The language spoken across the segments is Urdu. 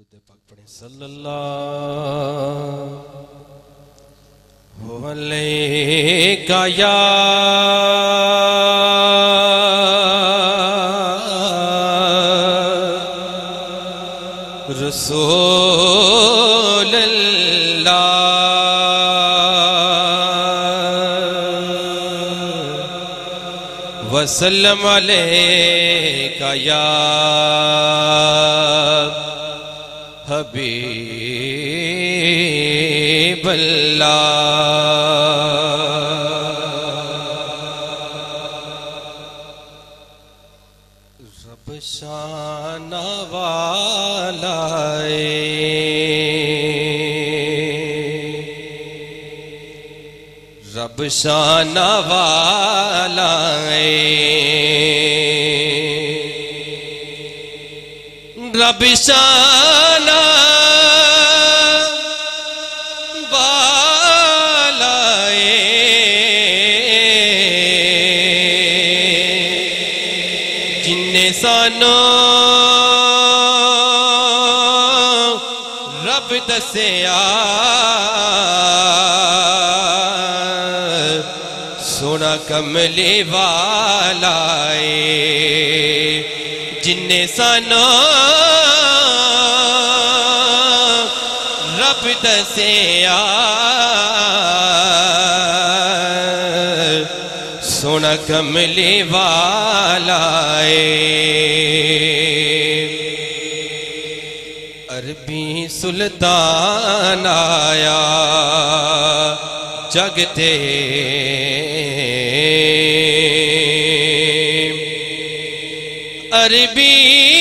درود پاک پڑھیں۔ صلی اللہ علیہ یا رسول اللہ وسلم علیہ یا حبیب اللہ۔ رب شان والا رب شان والا رب شان سانو رب دسیا سونا کملی والا جن سانو رب دسیا سونا کملی والا عربی سلطان آیا جگتے عربی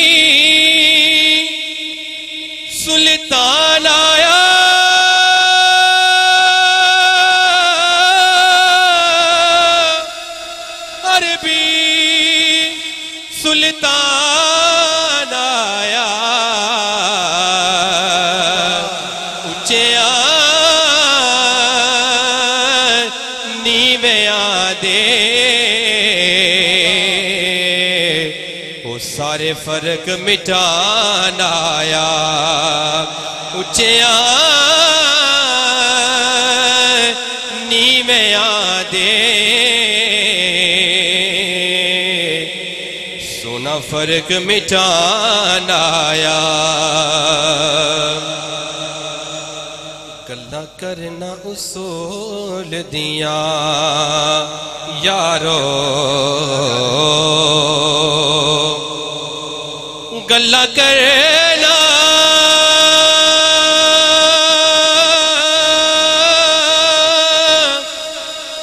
سارے فرق مٹان آیا۔ اچیا نیویاں دے سونا فرق مٹان آیا۔ گلا کرنا اصول دیا۔ یارو۔ گلا کرنا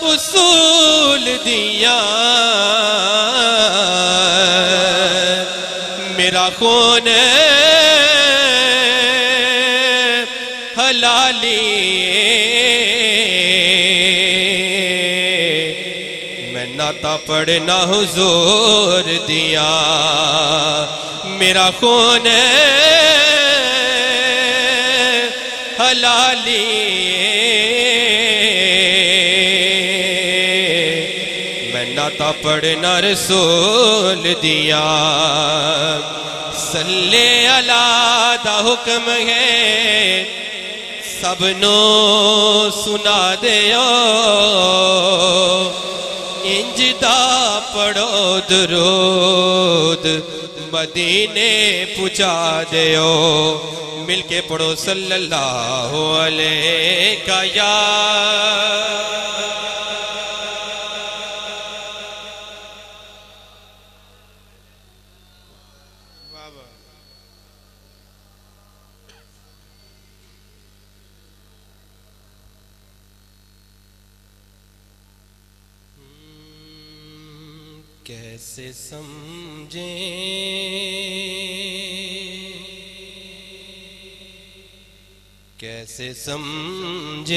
اصول دیا۔ میرا خون حلالی۔ میں ناتا پڑھنا حضور دیا۔ میرا خون حلالی۔ میں ناتا پڑھنا رسول دیا۔ سلے اللہ دا حکم ہے۔ سب نو سنا دیو۔ انج دا پڑھو درود، مدینے پچا دیو۔ مل کے پڑھو صلی اللہ علیہ کا یا کیسے سمجھیں کیسے سمجھیں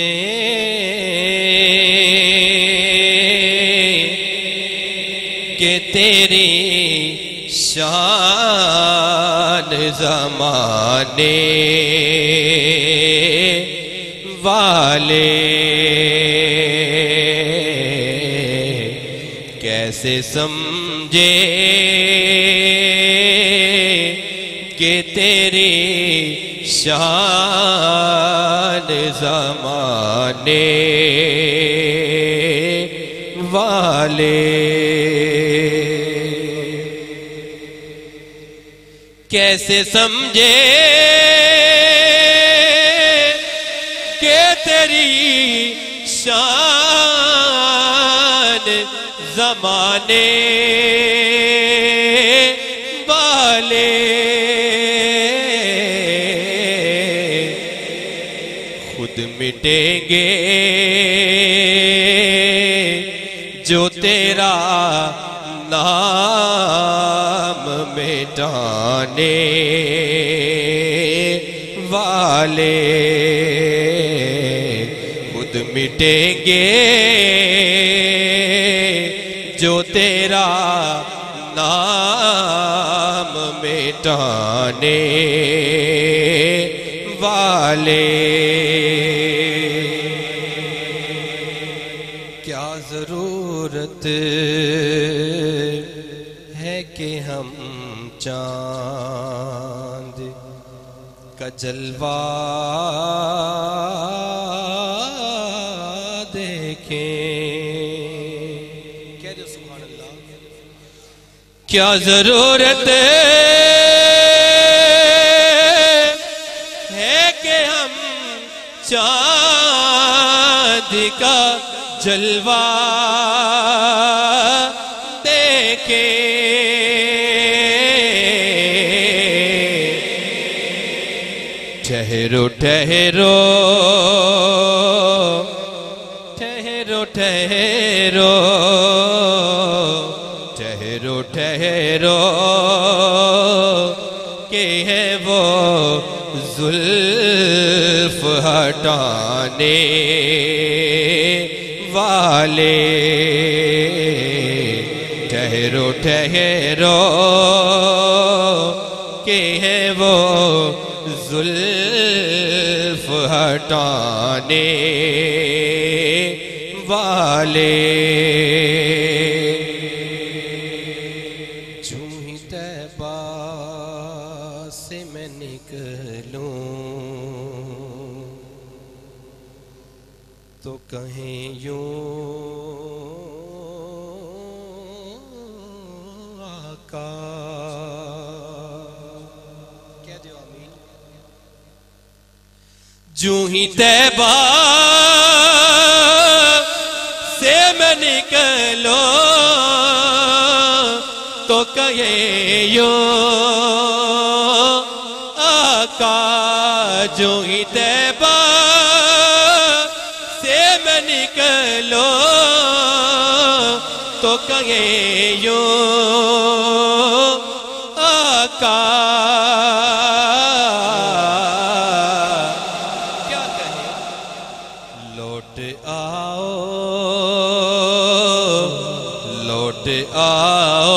کہ تیری شان زمانے والے کیسے سمجھے کہ تیری شان زمانے والے کیسے سمجھے کہ تیری شان زمانے والے۔ خود مٹیں گے جو تیرا نام مٹانے والے۔ خود مٹیں گے جو تیرا نام مٹانے والے۔ کیا ضرورت ہے کہ ہم چاند کا جلوہ دیکھیں؟ کیا ضرورت ہے کہ ہم چاند کا جلوہ دیکھیں؟ ٹھہرو ٹھہرو ٹھہرو۔ ٹھہرو ٹھہرو۔ ٹھہرو۔ کہ ہے وہ زلف ہٹانے والے۔ ٹھہرو ٹھہرو۔ کہ ہے وہ زلف ہٹانے والے۔ تو کہیں یوں آقا۔ کہہ دیو آمین۔ جو ہی تیبہ سے میں نکلو تو کہے یوں آقا جو ہی آقا کیا کہے؟ لوٹ آؤ لوٹ آؤ۔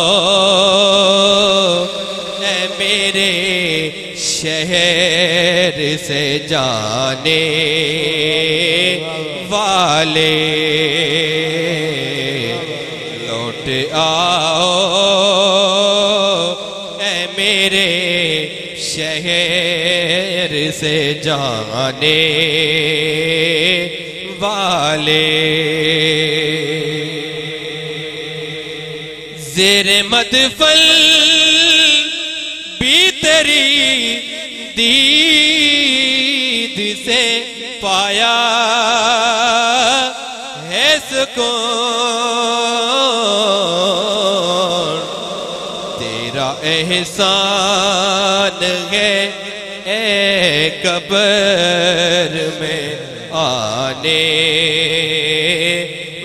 اے میرے شہر سے جانے والے، لوٹ آؤ سے جانے والے۔ زیر مدفل بھی تیری دید سے پایا ہے سکون۔ تیرا احسان ہے اے قبر میں آنے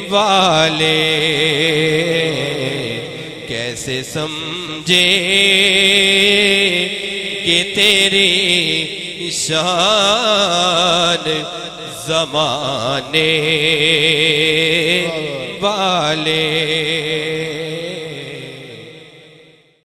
والے۔ کیسے سمجھے کہ تیری شان زمانے والے